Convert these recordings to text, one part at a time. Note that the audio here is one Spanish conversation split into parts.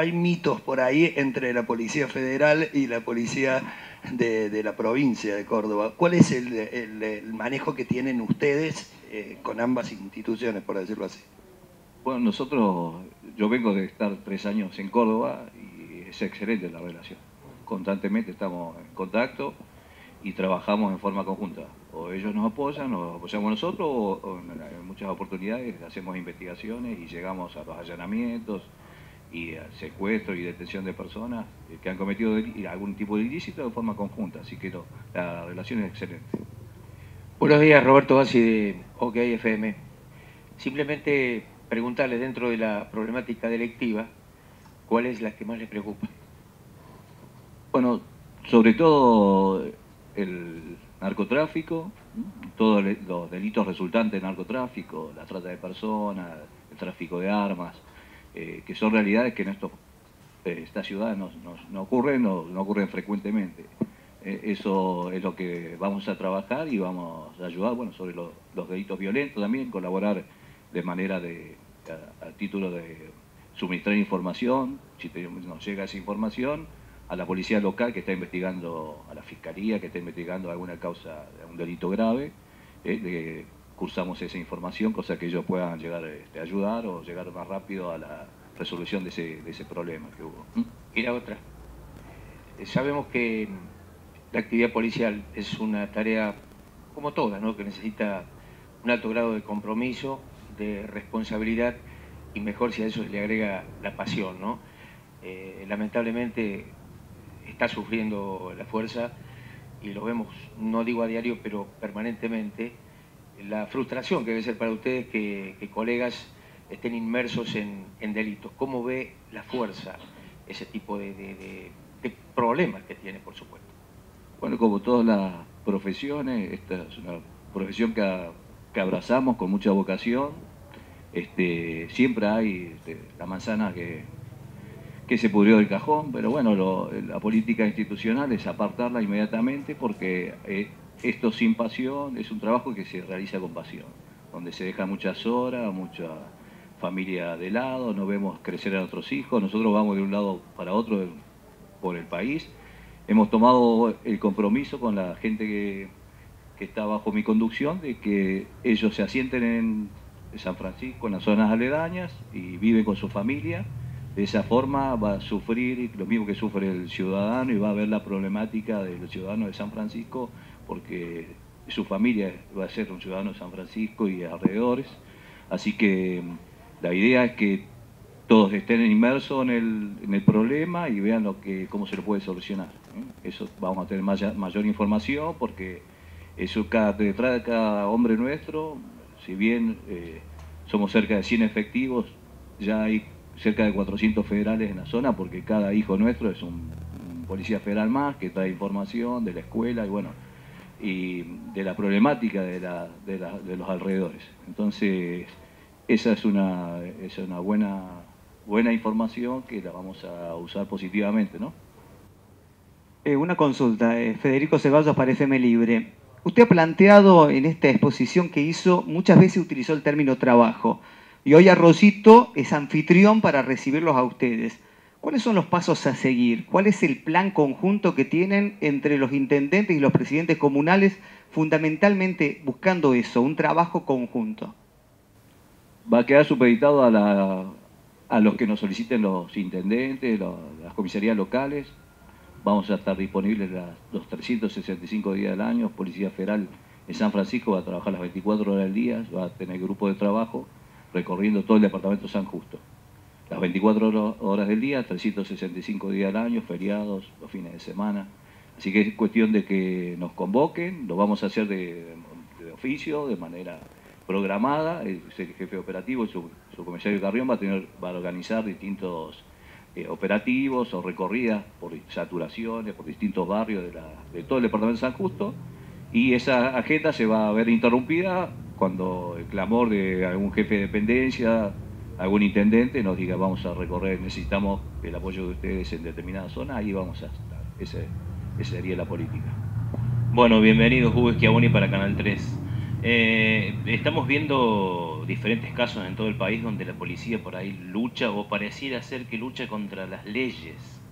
hay mitos por ahí entre la Policía Federal y la Policía de, la provincia de Córdoba. ¿Cuál es el, manejo que tienen ustedes eh, con ambas instituciones, por decirlo así? Bueno, nosotros, yo vengo de estar tres años en Córdoba y es excelente la relación. Constantemente estamos en contacto y trabajamos en forma conjunta. O ellos nos apoyan, o apoyamos nosotros, o, en muchas oportunidades hacemos investigaciones y llegamos a los allanamientos y al secuestro y detención de personas que han cometido algún tipo de ilícito de forma conjunta. Así que la relación es excelente. Buenos días, Roberto Bassi de OK FM. Simplemente preguntarle dentro de la problemática delictiva, ¿cuál es la que más le preocupa? Bueno, sobre todo el narcotráfico, todos los delitos resultantes de narcotráfico, la trata de personas, el tráfico de armas, eh, que son realidades que en estos, eh, estas ciudades no, ocurren, no, ocurren frecuentemente. Eh, eso es lo que vamos a trabajar y vamos a ayudar, bueno, sobre los delitos violentos también, colaborar de manera de, a, título de suministrar información, si nos llega esa información, a la policía local que está investigando, a la fiscalía que está investigando alguna causa de un delito grave, eh, cursamos esa información, cosa que ellos puedan llegar este, a ayudar o llegar más rápido a la resolución de ese, problema que hubo. Y la otra, eh, sabemos que la actividad policial es una tarea como todas, ¿no? que necesita un alto grado de compromiso, de responsabilidad y mejor si a eso se le agrega la pasión. ¿no? Eh, lamentablemente está sufriendo la fuerza y lo vemos, no digo a diario, pero permanentemente, la frustración que debe ser para ustedes que, colegas estén inmersos en, delitos. ¿Cómo ve la fuerza ese tipo de, problemas que tiene, por supuesto? Bueno, como todas las profesiones, esta es una profesión que, abrazamos con mucha vocación, este, siempre hay este, la manzana que, que se pudrió del cajón, pero bueno, la política institucional es apartarla inmediatamente porque eh, esto sin pasión es un trabajo que se realiza con pasión, donde se deja muchas horas, mucha familia de lado, no vemos crecer a nuestros hijos, nosotros vamos de un lado para otro por el país. Hemos tomado el compromiso con la gente que, que está bajo mi conducción de que ellos se asienten en San Francisco, en las zonas aledañas y viven con su familia. De esa forma va a sufrir lo mismo que sufre el ciudadano y va a ver la problemática del ciudadano de San Francisco porque su familia va a ser un ciudadano de San Francisco y alrededores. Así que mm, la idea es que todos estén inmersos en el, problema y vean lo que, cómo se lo puede solucionar. Eso vamos a tener mayor, información porque eso cada, detrás de cada hombre nuestro si bien eh, somos cerca de 100 efectivos, ya hay cerca de 400 federales en la zona porque cada hijo nuestro es un, policía federal más que trae información de la escuela y bueno, y de la problemática de, los alrededores. Entonces, esa es una, es una buena, buena información que la vamos a usar positivamente, ¿no? Eh, una consulta, eh, Federico Ceballos para FM Libre. Usted ha planteado en esta exposición que hizo, muchas veces utilizó el término trabajo. Y hoy Arrocito es anfitrión para recibirlos a ustedes. ¿Cuáles son los pasos a seguir? ¿Cuál es el plan conjunto que tienen entre los intendentes y los presidentes comunales, fundamentalmente buscando eso, un trabajo conjunto? Va a quedar supeditado a, los que nos soliciten los intendentes, las comisarías locales, Vamos a estar disponibles los 365 días del año. Policía Federal en San Francisco va a trabajar las 24 horas del día, va a tener grupo de trabajo recorriendo todo el departamento San Justo. Las 24 horas del día, 365 días del año, feriados, los fines de semana. Así que es cuestión de que nos convoquen, lo vamos a hacer de, oficio, de manera programada. El, jefe operativo, su, su comisario Carrión, va a, organizar distintos eh, operativos o recorridas por saturaciones, por distintos barrios de, todo el departamento de San Justo, y esa agenda se va a ver interrumpida cuando el clamor de algún jefe de dependencia, algún intendente nos diga vamos a recorrer, necesitamos el apoyo de ustedes en determinada zona, ahí vamos a estar. esa sería la política. Bueno, bienvenido Hugo Schiavoni para Canal 3. Eh, estamos viendo diferentes casos en todo el país donde la policía por ahí lucha o pareciera ser que lucha contra las leyes,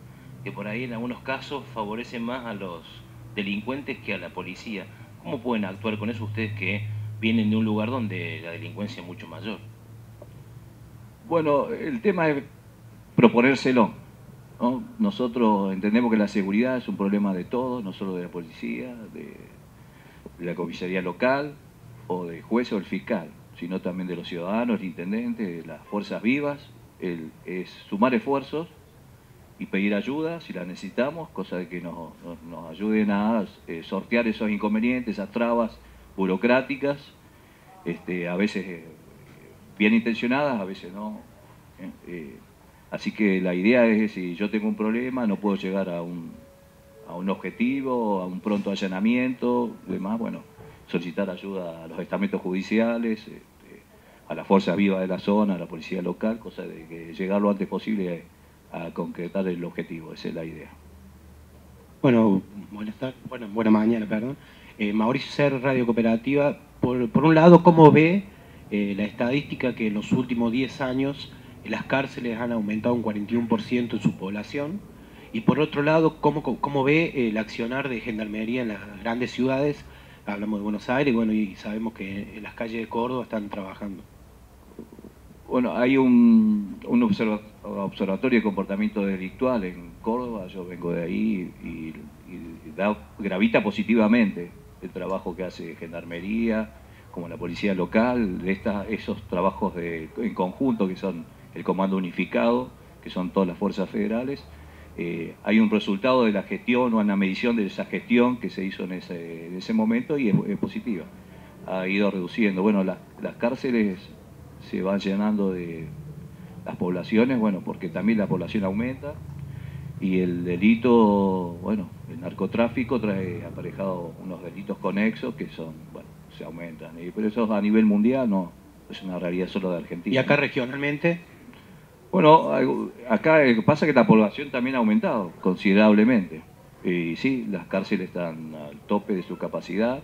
que por ahí en algunos casos favorecen más a los delincuentes que a la policía. ¿Cómo pueden actuar con eso ustedes que vienen de un lugar donde la delincuencia es mucho mayor? Bueno, el tema es proponérselo. Nosotros entendemos que la seguridad es un problema de todos, no solo de la policía, de, la comisaría local o del juez o el fiscal, sino también de los ciudadanos, el intendente, de las fuerzas vivas. es sumar esfuerzos y pedir ayuda si la necesitamos, cosa de que nos, ayuden a eh, sortear esos inconvenientes, esas trabas burocráticas, este, a veces eh, bien intencionadas, a veces no. Eh, así que la idea es, si yo tengo un problema, no puedo llegar a un, a un objetivo, a un pronto allanamiento, demás, bueno, solicitar ayuda a los estamentos judiciales, este, a la fuerza viva de la zona, a la policía local, cosa de que llegar lo antes posible a concretar el objetivo, esa es la idea. Bueno, buenas tardes, bueno, buena mañana, perdón. Eh, Mauricio Ser, Radio Cooperativa. Por, por un lado, ¿cómo ve eh, la estadística que en los últimos 10 años las cárceles han aumentado un 41% en su población? Y por otro lado, ¿cómo, cómo ve el accionar de gendarmería en las grandes ciudades? Hablamos de Buenos Aires, bueno, y sabemos que en las calles de Córdoba están trabajando. Bueno, hay un, observatorio de comportamiento delictual en Córdoba, yo vengo de ahí y, gravita positivamente el trabajo que hace Gendarmería, como la Policía Local, de esos trabajos en conjunto que son el Comando Unificado, que son todas las fuerzas federales. Eh, hay un resultado de la gestión o una medición de esa gestión que se hizo en ese, momento y es, positiva. Ha ido reduciendo. Bueno, las cárceles se van llenando de las poblaciones, bueno, porque también la población aumenta y el delito, bueno, el narcotráfico trae aparejado unos delitos conexos que son, bueno, se aumentan. Y, pero eso a nivel mundial no es una realidad solo de Argentina. ¿Y acá regionalmente? Bueno, acá pasa que la población también ha aumentado considerablemente. Y sí, las cárceles están al tope de su capacidad.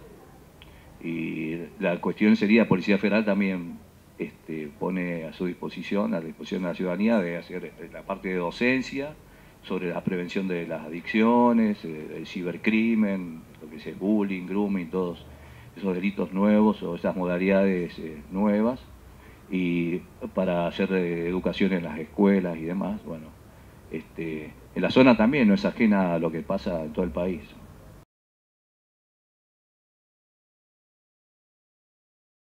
Y la cuestión sería, Policía Federal también este, pone a su disposición, a la disposición de la ciudadanía, de hacer este, la parte de docencia sobre la prevención de las adicciones, eh, el cibercrimen, lo que es bullying, grooming, todos esos delitos nuevos o esas modalidades eh, nuevas, y para hacer eh, educación en las escuelas y demás, bueno, este, en la zona también no es ajena a lo que pasa en todo el país.